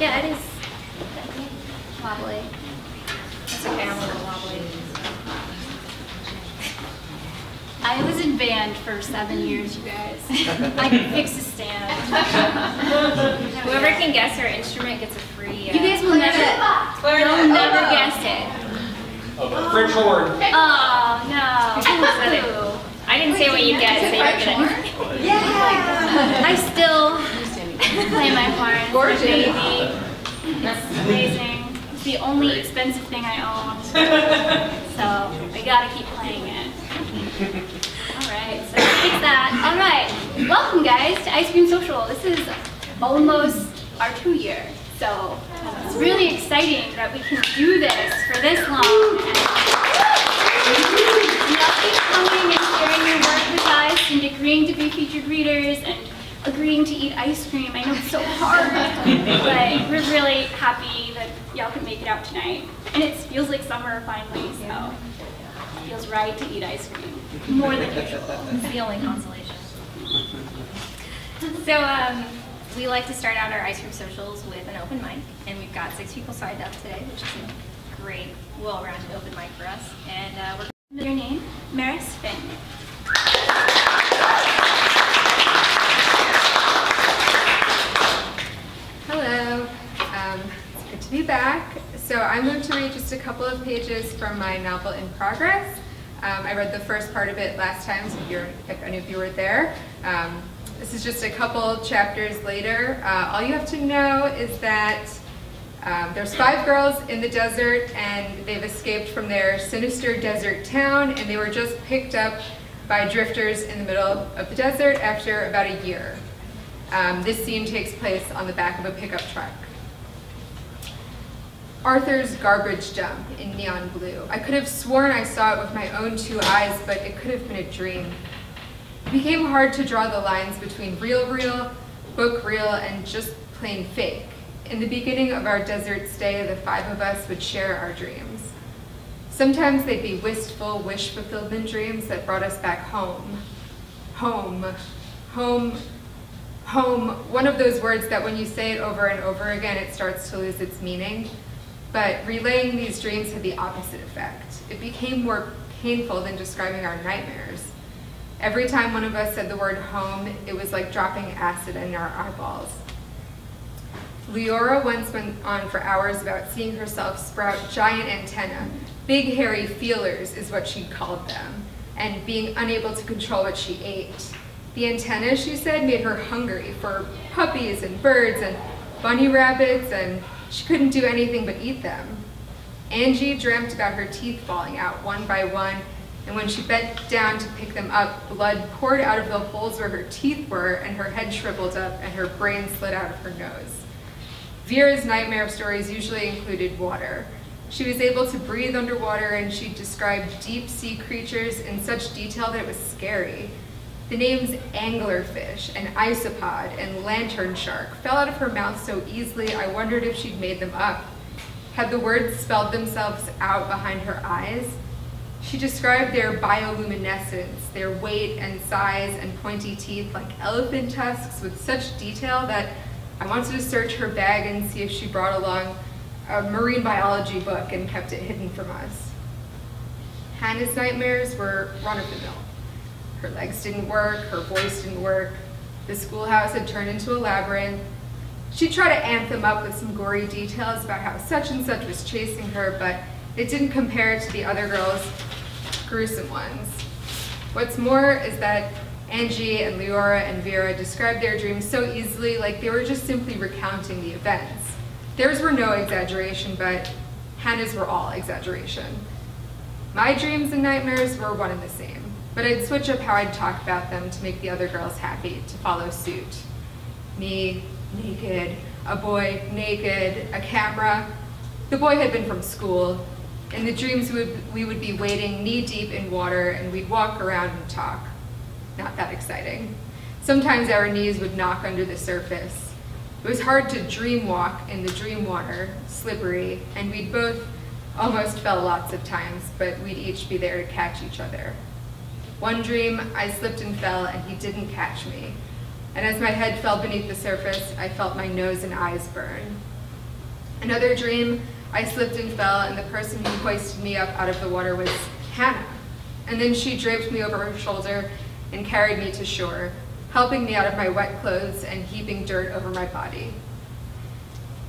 Yeah, it is wobbly. It's okay, I'm a little wobbly. I was in band for seven years, you guys. I can fix a stand. Whoever can guess our instrument gets a free. Uh, You guys will never, you'll never guess it. French horn. Oh, no. said it. Ooh. I didn't say what you guessed, so you're gonna. I still play my horn. Gorgeous. Baby. It's amazing. It's the only expensive thing I own. So I gotta keep playing it. Alright, so fix that. Alright, welcome guys to I Scream Social. This is almost our two year. So it's really exciting that we can do this for this long. And keep coming and sharing your work with us and agreeing to be featured readers and agreeing to eat ice cream. I know it's so hard, but we're really happy that y'all could make it out tonight. And it feels like summer finally, so it feels right to eat ice cream more than usual. It's the only consolation. So, um, we like to start out our ice cream socials with an open mic, and we've got six people signed up today, which is a great, well-rounded open mic for us. And uh, we're Your name? Maris Finn. Hello, um, it's good to be So I'm going to read just a couple of pages from my novel In Progress. Um, I read the first part of it last time, so if, you're, if any of you were there. Um, this is just a couple chapters later. Uh, all you have to know is that um, there's five girls in the desert and they've escaped from their sinister desert town and they were just picked up by drifters in the middle of the desert after about a year. Um, this scene takes place on the back of a pickup truck. Arthur's garbage dump in neon blue. I could have sworn I saw it with my own two eyes, but it could have been a dream. It became hard to draw the lines between real real, book real, and just plain fake. In the beginning of our desert stay, the five of us would share our dreams. Sometimes they'd be wistful, wish fulfillment dreams that brought us back home. Home. Home home, one of those words that when you say it over and over again, it starts to lose its meaning. But relaying these dreams had the opposite effect. It became more painful than describing our nightmares. Every time one of us said the word home, it was like dropping acid in our eyeballs. Leora once went on for hours about seeing herself sprout giant antennae. Big hairy feelers is what she called them, and being unable to control what she ate. The antenna, she said, made her hungry for puppies and birds and bunny rabbits, and she couldn't do anything but eat them. Angie dreamt about her teeth falling out one by one, and when she bent down to pick them up, blood poured out of the holes where her teeth were, and her head shriveled up, and her brain slid out of her nose. Vera's nightmare stories usually included water. She was able to breathe underwater, and she described deep sea creatures in such detail that it was scary. The names anglerfish and isopod and lantern shark fell out of her mouth so easily I wondered if she'd made them up. Had the words spelled themselves out behind her eyes? She described their bioluminescence, their weight and size and pointy teeth like elephant tusks with such detail that I wanted to search her bag and see if she brought along a marine biology book and kept it hidden from us. Hannah's nightmares were run-of-the-mill. Her legs didn't work, her voice didn't work. The schoolhouse had turned into a labyrinth. She tried to amp them up with some gory details about how such and such was chasing her, but it didn't compare to the other girls' gruesome ones. What's more is that Angie and Leora and Vera described their dreams so easily, like they were just simply recounting the events. Theirs were no exaggeration, but Hannah's were all exaggeration. My dreams and nightmares were one and the same but I'd switch up how I'd talk about them to make the other girls happy to follow suit. Me, naked, a boy, naked, a camera. The boy had been from school. In the dreams, we would, we would be wading knee deep in water and we'd walk around and talk. Not that exciting. Sometimes our knees would knock under the surface. It was hard to dream walk in the dream water, slippery, and we'd both almost fell lots of times, but we'd each be there to catch each other. One dream, I slipped and fell and he didn't catch me. And as my head fell beneath the surface, I felt my nose and eyes burn. Another dream, I slipped and fell, and the person who hoisted me up out of the water was Hannah. And then she draped me over her shoulder and carried me to shore, helping me out of my wet clothes and heaping dirt over my body.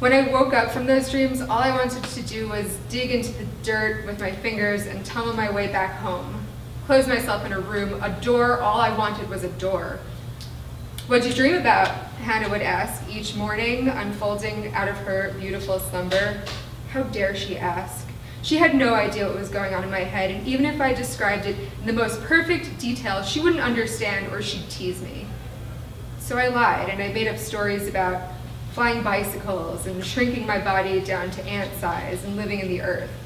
When I woke up from those dreams, all I wanted to do was dig into the dirt with my fingers and tunnel my way back home. Close myself in a room, a door, all I wanted was a door. What'd you dream about? Hannah would ask each morning, unfolding out of her beautiful slumber. How dare she ask? She had no idea what was going on in my head, and even if I described it in the most perfect detail, she wouldn't understand or she'd tease me. So I lied, and I made up stories about flying bicycles and shrinking my body down to ant size and living in the earth.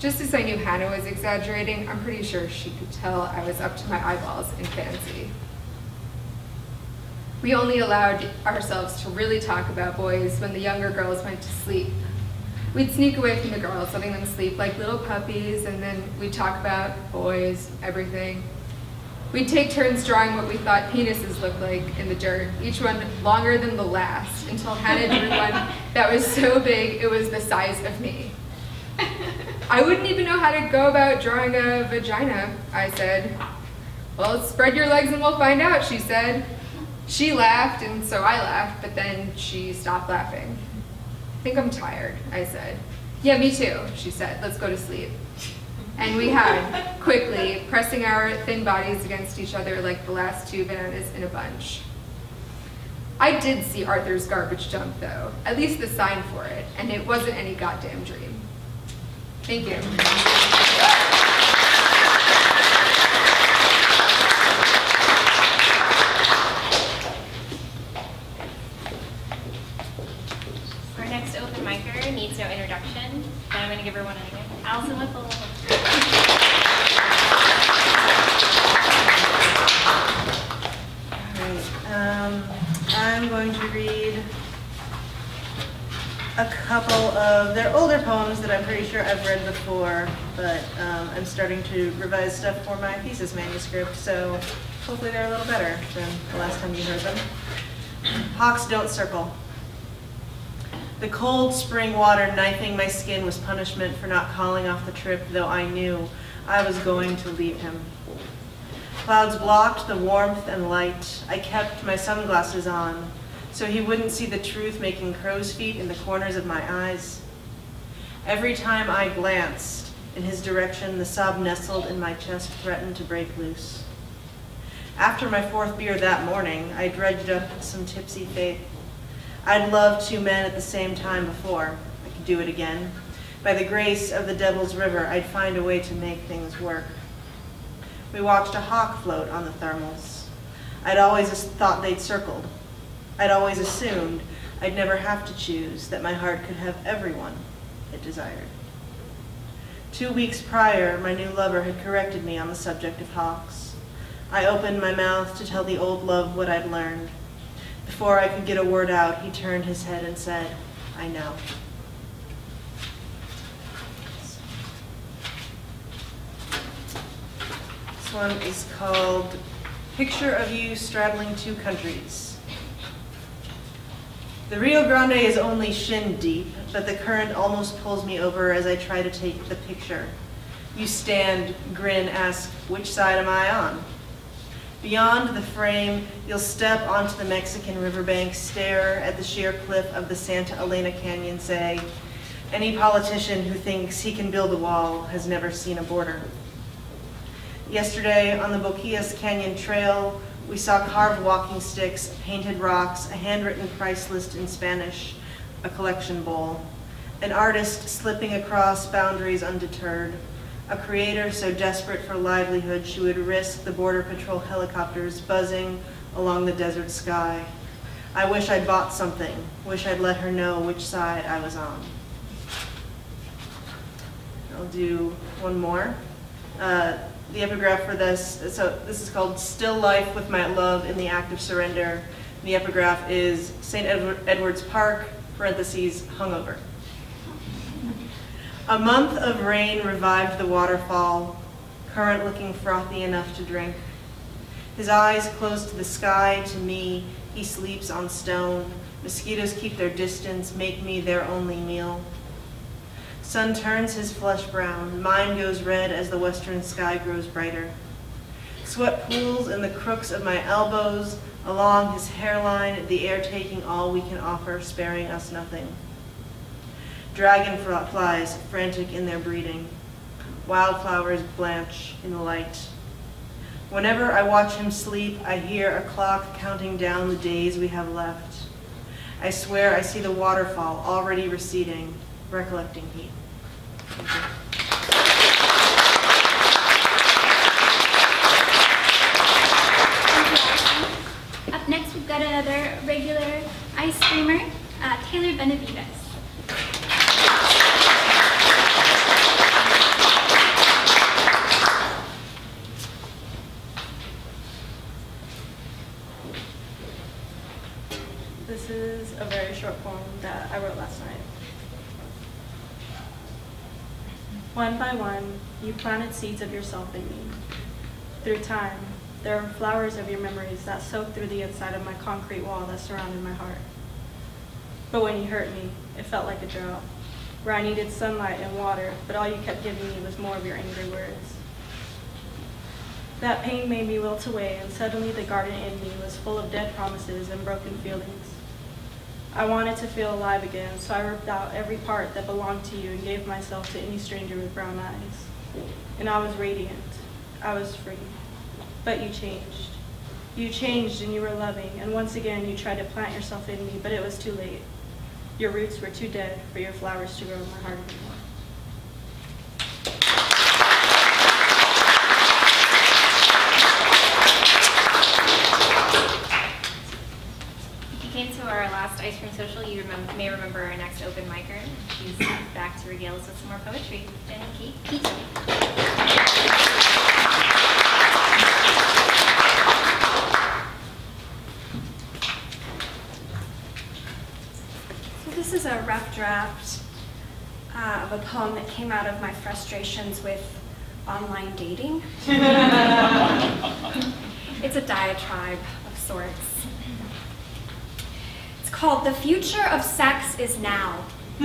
Just as I knew Hannah was exaggerating, I'm pretty sure she could tell I was up to my eyeballs in fancy. We only allowed ourselves to really talk about boys when the younger girls went to sleep. We'd sneak away from the girls, letting them sleep like little puppies, and then we'd talk about boys, everything. We'd take turns drawing what we thought penises looked like in the dirt, each one longer than the last, until Hannah drew one that was so big it was the size of me. I wouldn't even know how to go about drawing a vagina, I said. Well, spread your legs and we'll find out, she said. She laughed, and so I laughed, but then she stopped laughing. I think I'm tired, I said. Yeah, me too, she said. Let's go to sleep. And we had, quickly, pressing our thin bodies against each other like the last two bananas in a bunch. I did see Arthur's garbage dump, though, at least the sign for it, and it wasn't any goddamn dream. Thank you. Our next open micer needs no introduction, but I'm going to give her one anyway. Allyson Whipple. Alright, um, I'm going to read a couple of, they're older poems that I'm pretty sure I've read before, but um, I'm starting to revise stuff for my thesis manuscript, so hopefully they're a little better than the last time you heard them. Hawks don't circle. The cold spring water knifing my skin was punishment for not calling off the trip, though I knew I was going to leave him. Clouds blocked the warmth and light. I kept my sunglasses on so he wouldn't see the truth making crow's feet in the corners of my eyes. Every time I glanced in his direction, the sob nestled in my chest threatened to break loose. After my fourth beer that morning, I dredged up some tipsy faith. I'd loved two men at the same time before. I could do it again. By the grace of the Devil's River, I'd find a way to make things work. We watched a hawk float on the thermals. I'd always thought they'd circled. I'd always assumed I'd never have to choose, that my heart could have everyone it desired. Two weeks prior, my new lover had corrected me on the subject of hawks. I opened my mouth to tell the old love what I'd learned. Before I could get a word out, he turned his head and said, I know. This one is called Picture of You Straddling Two Countries. The Rio Grande is only shin deep, but the current almost pulls me over as I try to take the picture. You stand, grin, ask, which side am I on? Beyond the frame, you'll step onto the Mexican riverbank, stare at the sheer cliff of the Santa Elena Canyon, say, any politician who thinks he can build a wall has never seen a border. Yesterday, on the Boquillas Canyon Trail, we saw carved walking sticks, painted rocks, a handwritten price list in Spanish, a collection bowl, an artist slipping across boundaries undeterred, a creator so desperate for livelihood she would risk the Border Patrol helicopters buzzing along the desert sky. I wish I'd bought something, wish I'd let her know which side I was on. I'll do one more. Uh, the epigraph for this, so this is called Still Life with My Love in the Act of Surrender. The epigraph is St. Edward, Edward's Park, parentheses, hungover. A month of rain revived the waterfall, current looking frothy enough to drink. His eyes close to the sky, to me, he sleeps on stone, Mosquitoes keep their distance, make me their only meal. Sun turns his flesh brown, mine goes red as the western sky grows brighter. Sweat pools in the crooks of my elbows, along his hairline, the air taking all we can offer, sparing us nothing. Dragonflies frantic in their breeding. Wildflowers blanch in the light. Whenever I watch him sleep, I hear a clock counting down the days we have left. I swear I see the waterfall already receding, recollecting heat. Up next, we've got another regular ice creamer, uh, Taylor Benavides. This is a very short poem that I wrote last night. One by one, you planted seeds of yourself in me. Through time, there are flowers of your memories that soak through the inside of my concrete wall that surrounded my heart. But when you hurt me, it felt like a drought, where I needed sunlight and water, but all you kept giving me was more of your angry words. That pain made me wilt away, and suddenly the garden in me was full of dead promises and broken feelings. I wanted to feel alive again, so I ripped out every part that belonged to you and gave myself to any stranger with brown eyes. And I was radiant. I was free. But you changed. You changed and you were loving, and once again you tried to plant yourself in me, but it was too late. Your roots were too dead for your flowers to grow in my heart anymore. If you came to our last ice cream social, you remem- may remember our next open micer. She's back to regale us with some more poetry. Jen and Kate. Kate. So this is a rough draft uh, of a poem that came out of my frustrations with online dating. it's a diatribe of sorts. Called The Future of Sex is Now.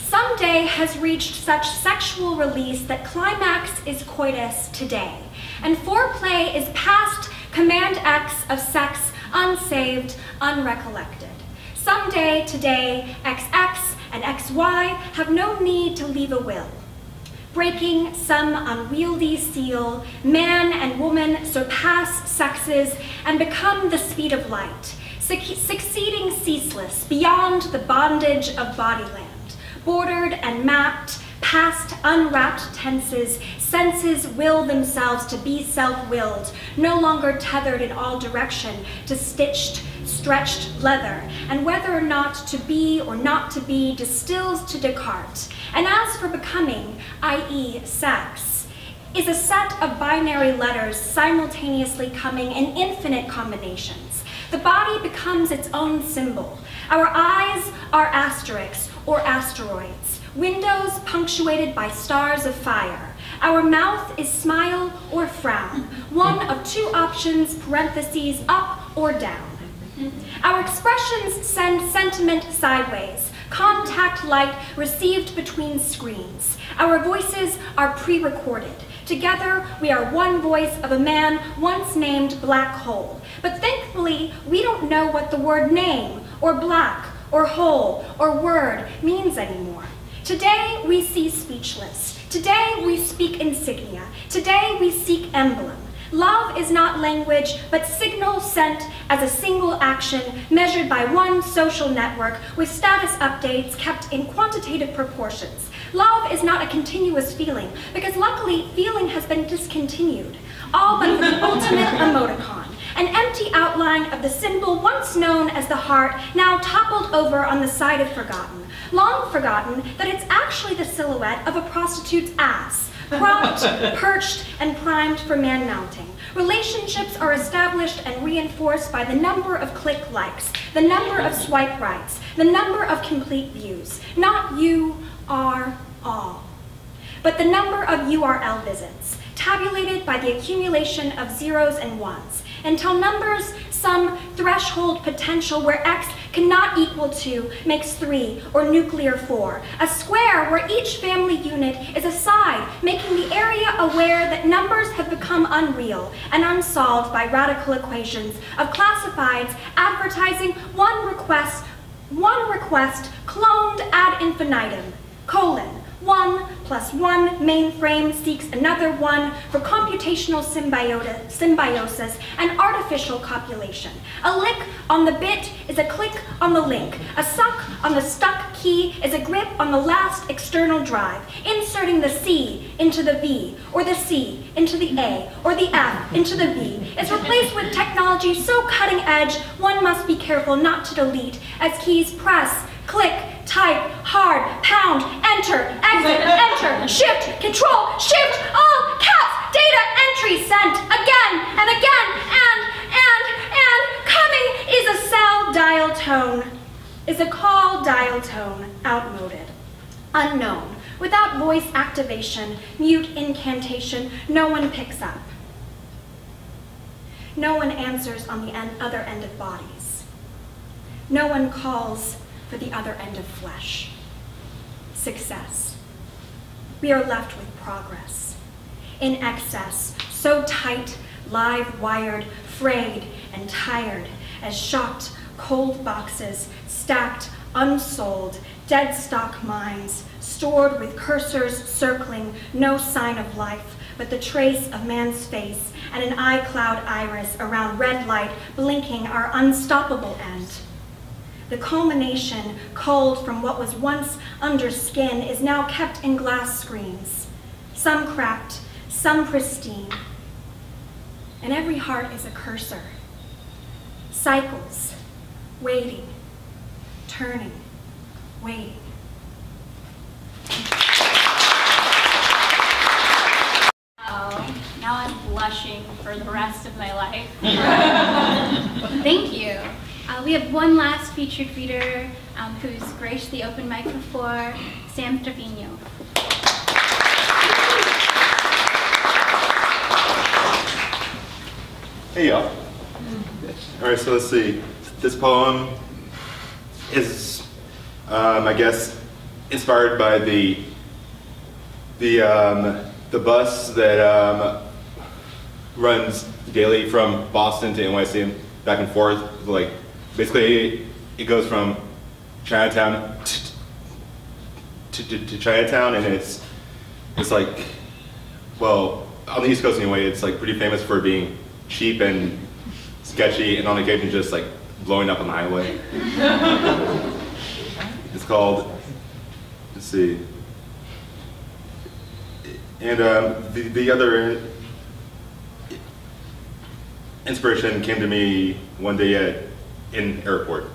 Someday has reached such sexual release that climax is coitus today, and foreplay is past command X of sex unsaved, unrecollected. Someday, today, XX and XY have no need to leave a will. Breaking some unwieldy seal, man and woman surpass sexes and become the speed of light, succeeding ceaseless beyond the bondage of bodyland bordered and mapped, past unwrapped tenses, senses will themselves to be self-willed, no longer tethered in all direction to stitched, stretched leather, and whether or not to be or not to be distills to Descartes. And as for becoming, i.e. sex, is a set of binary letters simultaneously coming in infinite combinations. The body becomes its own symbol. Our eyes are asterisks or asteroids, windows punctuated by stars of fire. Our mouth is smile or frown, one of two options, parentheses, up or down. Our expressions send sentiment sideways, contact light received between screens. Our voices are pre-recorded. Together, we are one voice of a man once named Black Hole. But thankfully, we don't know what the word name, or black, or whole, or word means anymore. Today, we see speechless. Today, we speak insignia. Today, we seek emblem. Love is not language, but signal sent as a single action measured by one social network with status updates kept in quantitative proportions. Love is not a continuous feeling, because luckily, feeling has been discontinued, all but the ultimate emoticon, an empty outline of the symbol once known as the heart, now toppled over on the side of forgotten, long forgotten that it's actually the silhouette of a prostitute's ass, propped, perched, and primed for man mounting. Relationships are established and reinforced by the number of click likes, the number of swipe rights, the number of complete views. Not you are all, but the number of URL visits, tabulated by the accumulation of zeros and ones. until numbers some threshold potential where x cannot equal 2 makes 3 or nuclear 4. A square where each family unit is a side, making the area aware that numbers have become unreal and unsolved by radical equations of classifieds advertising one request, one request cloned ad infinitum, colon, one plus one mainframe seeks another one for computational symbiosis and artificial copulation. A lick on the bit is a click on the link. A suck on the stuck key is a grip on the last external drive. Inserting the C into the V, or the C into the A, or the F into the V is replaced with technology so cutting edge one must be careful not to delete as keys press, click, type, hard, control, shift, all caps, data entry sent again and again, and, and, and, coming is a cell dial tone, is a call dial tone, outmoded, unknown, without voice activation, mute incantation, no one picks up. No one answers on the en- other end of bodies. No one calls for the other end of flesh. Success. We are left with progress. In excess, so tight, live wired, frayed, and tired, as shocked, cold boxes, stacked, unsold, dead stock mines, stored with cursors circling, no sign of life, but the trace of man's face and an iCloud iris around red light blinking our unstoppable end. The culmination, culled from what was once under skin, is now kept in glass screens, some cracked, some pristine. And every heart is a cursor. Cycles, waiting, turning, waiting. Oh, now I'm blushing for the rest of my life. Thank you. Uh, we have one last featured reader um, who's graced the open mic before, Sam Treviño. Hey y'all. All right, so let's see. This poem is, um, I guess, inspired by the the um, the bus that um, runs daily from Boston to NYC and back and forth. Like, basically, it goes from Chinatown to, to, to Chinatown, and it's it's like, well, on the East Coast anyway, it's like pretty famous for being cheap and sketchy, and on occasion just like blowing up on the highway. it's called, let's see, and um, the the other inspiration came to me one day at in airport.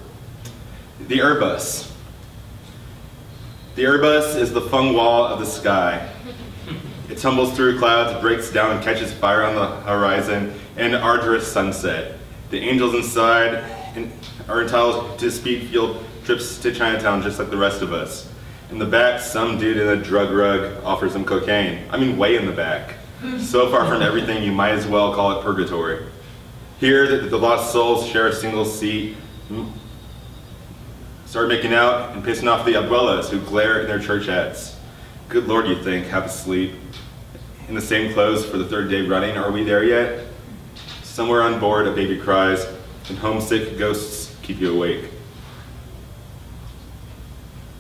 The Airbus. The Airbus is the Fung Wah of the sky. It tumbles through clouds, breaks down, and catches fire on the horizon in an arduous sunset. The angels inside in- are entitled to speed field trips to Chinatown just like the rest of us. In the back, some dude in a drug rug offers them cocaine. I mean, way in the back. So far from everything, you might as well call it purgatory. Here, the, the lost souls share a single seat, start making out and pissing off the abuelas who glare in their church hats. Good Lord, you think, have a sleep. In the same clothes for the third day running, are we there yet? Somewhere on board, a baby cries, and homesick ghosts keep you awake.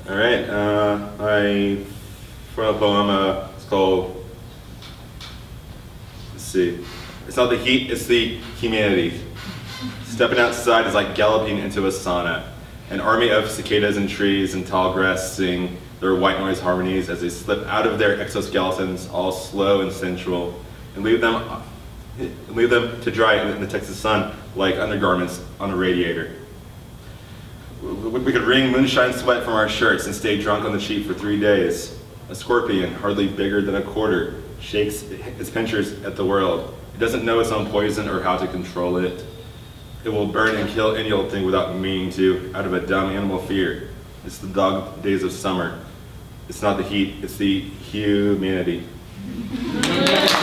All right, uh, I wrote a poem. Uh, it's called. Let's see. It's not the heat; it's the humanity. Stepping outside is like galloping into a sauna. An army of cicadas and trees and tall grass sing their white noise harmonies as they slip out of their exoskeletons, all slow and sensual, and leave them, leave them to dry in the Texas sun like undergarments on a radiator. We could wring moonshine sweat from our shirts and stay drunk on the sheet for three days. A scorpion, hardly bigger than a quarter, shakes its pincers at the world. It doesn't know its own poison or how to control it. It will burn and kill any old thing without meaning to, out of a dumb animal fear. It's the dog days of summer. It's not the heat, it's the humanity.